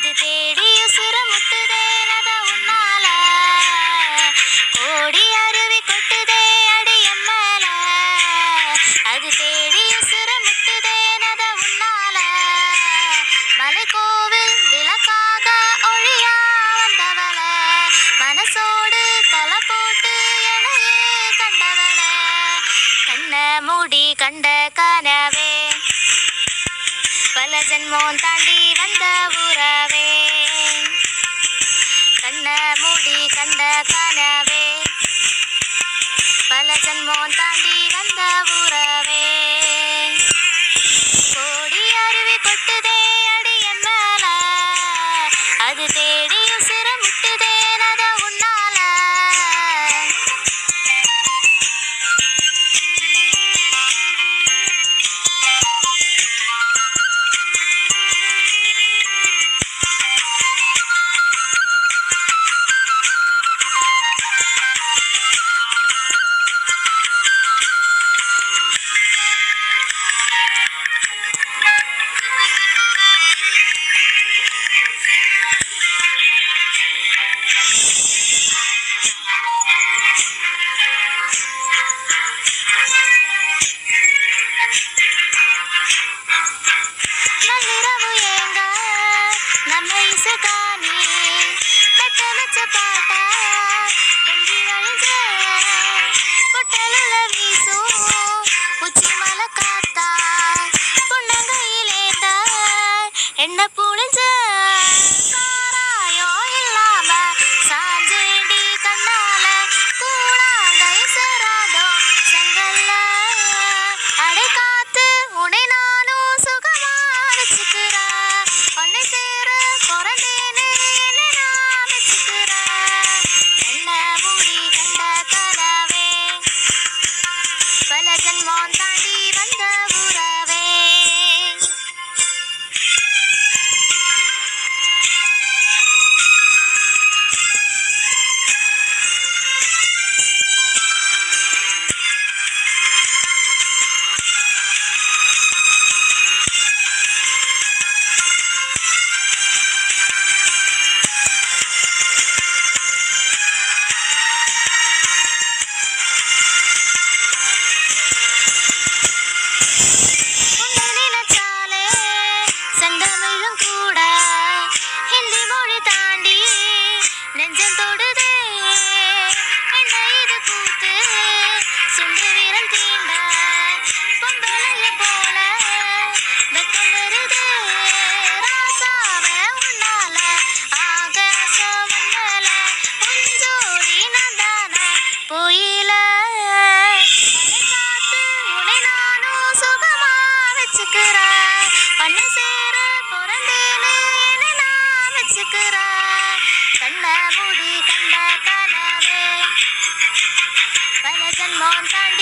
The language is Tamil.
அது தேடி உசுர முட்டுதே உன்னால. கோடி அருவி கொட்டுதே அடி என் அது தேடி உசுர முட்டுதே நத உன்னால. மலைக்கோவில் விளக்காக ஒழியா வந்தவள. மனசோடு தலை போட்டு எனையே கண்டவள. கண்ண மூடி கண்ட கனவே. பல ஜென்மம் தாண்டி பல ஜன்மோன் தாண்டி வந்த உறவே கோடி அருவி கொட்டுதே உச்சி மலை காத்தா பொன்னங்கையிலேந்த என்ன புழிஞ்ச வச்சுக்கிறேன் ஒன்னு சேர பிறந்தேன்னு என்னை நான் வச்சுக்கிறேன். கண்ண மூடி கண்ட கனவே. பல ஜன்மம் தாண்டி